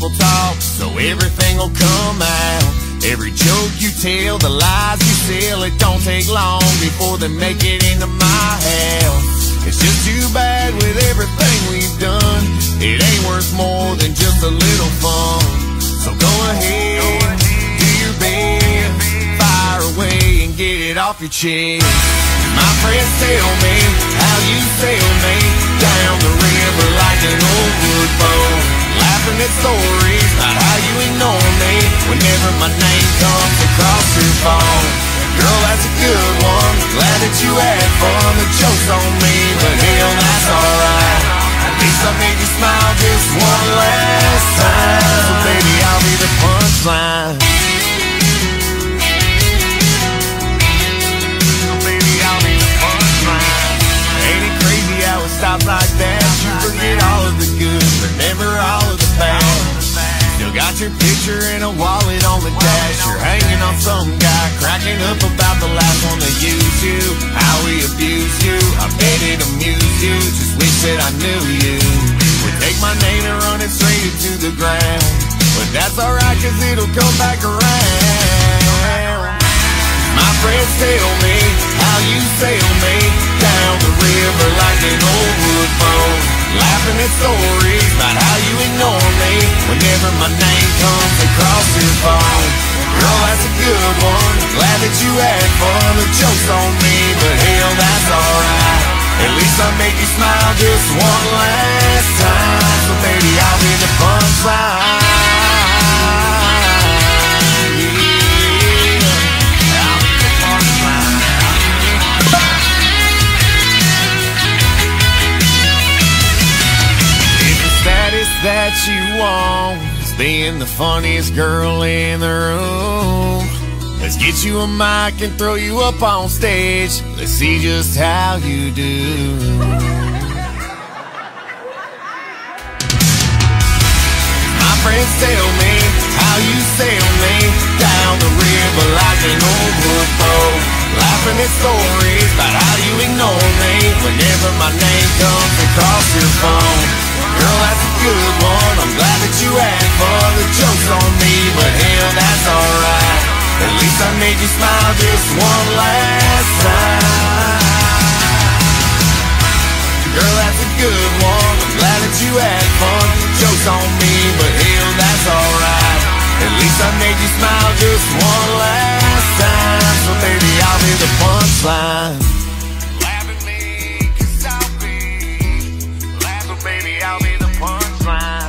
People talk, so everything will come out. Every joke you tell, the lies you sell, it don't take long before they make it into my house. It's just too bad with everything we've done. It ain't worth more than just a little fun. So go ahead, do your best, fire away and get it off your chest. My whenever my name comes across your phone. Girl, that's a good one. Glad that you had fun. The joke's on me, but hell, that's alright. At least I made you smile just one last time. So baby, I'll be the punchline. So baby, I'll be the punchline. Ain't it crazy how it stops like that? You forget all of the good, never all of the bad. Still got your picture in a wallet You're hanging on some guy, cracking up about the last one that used you. How he abused you. I bet it amused you. Just wish that I knew you. Would take my name and run it straight into the ground. But that's alright, cause it'll come back around. My friends tell me how you sail me down the river like an old. At stories about how you ignore me whenever my name comes across your phone. Girl, that's a good one. Glad that you had fun. The joke's on me, but hell, that's alright. At least I make you smile just one last time. So baby, I'll be the punchline. That you being the funniest girl in the room, let's get you a mic and throw you up on stage. Let's see just how you do. My friends tell me how you sail me down the river like an old boat. Laughing at stories about how you ignore me whenever my name comes across your phone. Girl, that's a good one. I'm smile just one last time. Girl, that's a good one. I'm glad that you had fun. Joke's on me, but hell, that's alright. At least I made you smile just one last time. So baby, I'll be the punchline. Laugh at me, cause I'll be. Laugh, so baby, I'll be the punchline.